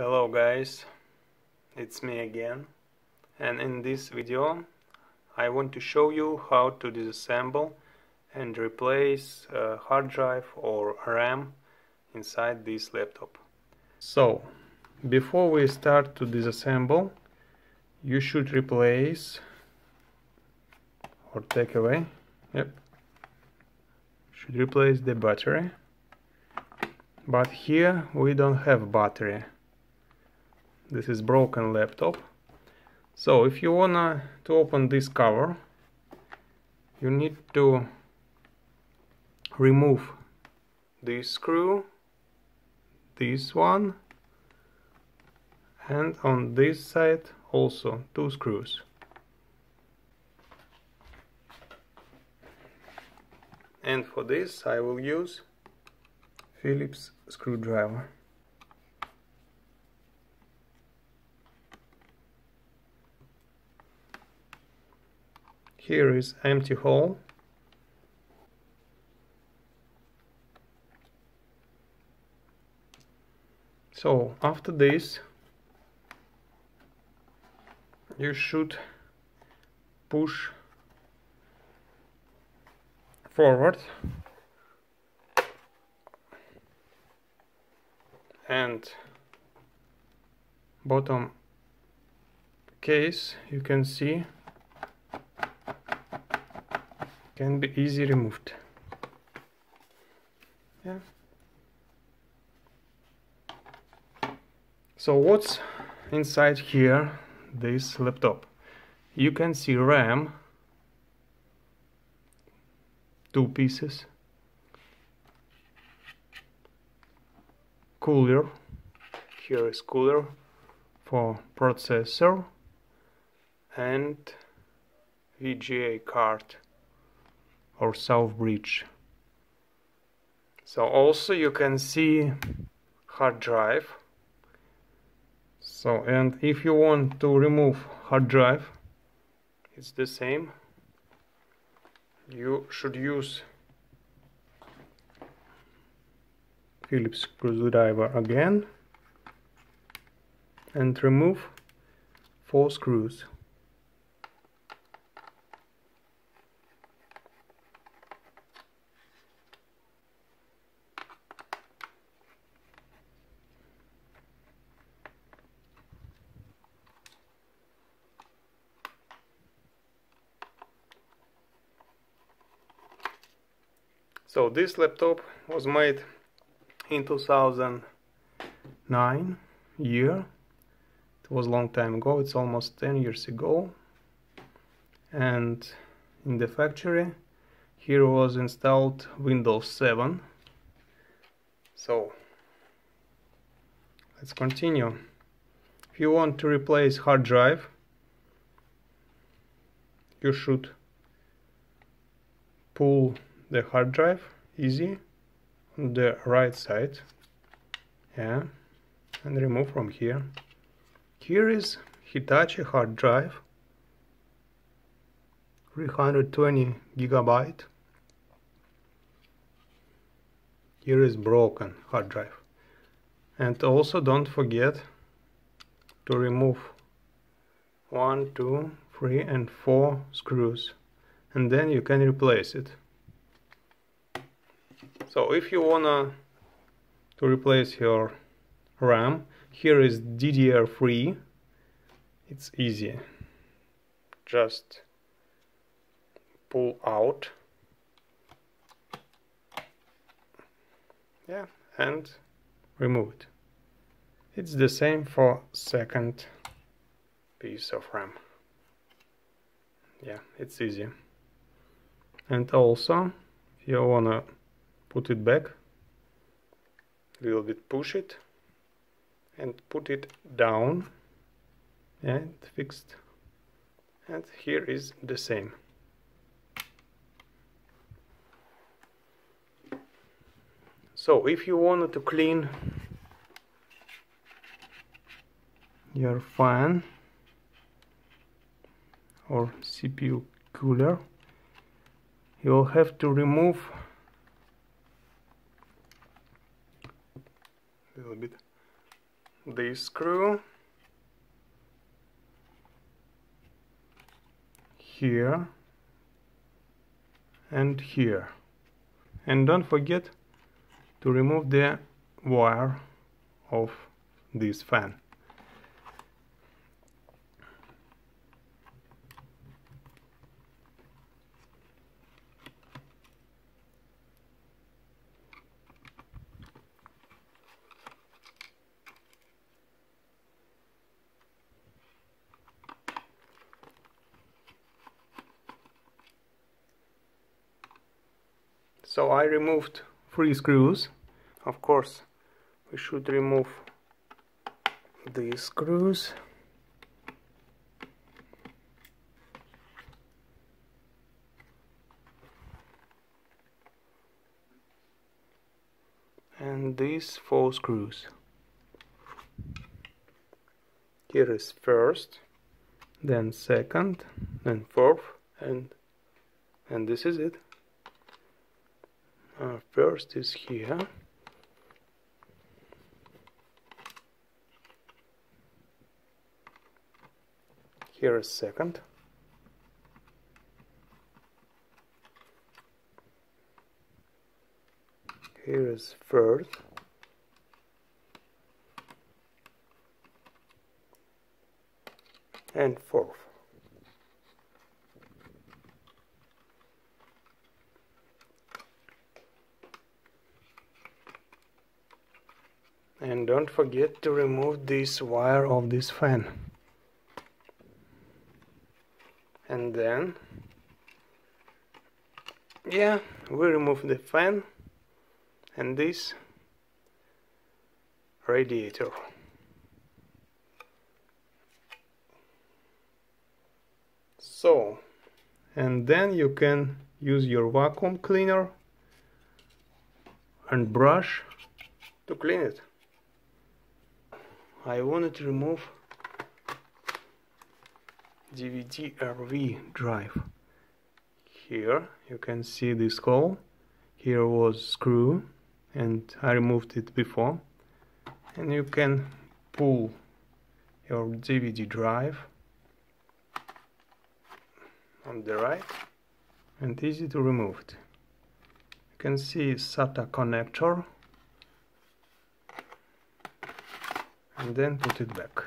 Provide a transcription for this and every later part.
Hello guys, it's me again. And in this video I want to show you how to disassemble and replace a hard drive or RAM inside this laptop. So, before we start to disassemble you should replace or take away, yep, should replace the battery. But here we don't have battery this is broken laptop. So if you wanna to open this cover you need to remove this screw this one and on this side also two screws. And for this I will use Phillips screwdriver Here is empty hole. So after this you should push forward and bottom case you can see can be easy removed. Yeah. So what's inside here this laptop? You can see RAM two pieces cooler here is cooler for processor and VGA card or south bridge so also you can see hard drive. So and if you want to remove hard drive it's the same. You should use Phillips screwdriver again and remove four screws So this laptop was made in 2009 year. It was a long time ago, it's almost 10 years ago. And in the factory here was installed Windows 7. So let's continue. If you want to replace hard drive you should pull the hard drive easy on the right side yeah and remove from here. Here is Hitachi hard drive 320 gigabyte. Here is broken hard drive. And also don't forget to remove one two three and four screws and then you can replace it so if you wanna to replace your RAM here is DDR3 it's easy. Just pull out. Yeah and remove it. It's the same for second piece of RAM. Yeah it's easy. And also if you wanna put it back a little bit push it and put it down and fixed. And here is the same. So if you wanted to clean your fan or CPU cooler you'll have to remove a little bit this screw. Here. And here. And don't forget to remove the wire of this fan So I removed three screws. Of course, we should remove these screws. And these four screws. Here is first, then second, then fourth, and and this is it uh, first is here. Here is second. Here is third and fourth and don't forget to remove this wire of this fan. And then yeah we remove the fan and this radiator. So and then you can use your vacuum cleaner and brush to clean it I wanted to remove DVD RV drive. Here you can see this hole. Here was screw and I removed it before. And you can pull your DVD drive on the right and easy to remove it. You can see SATA connector and then put it back.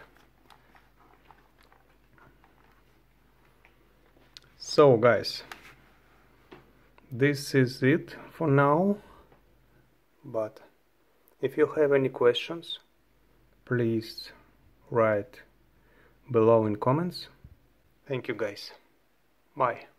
So guys, this is it for now, but if you have any questions, please write below in comments. Thank you guys. Bye.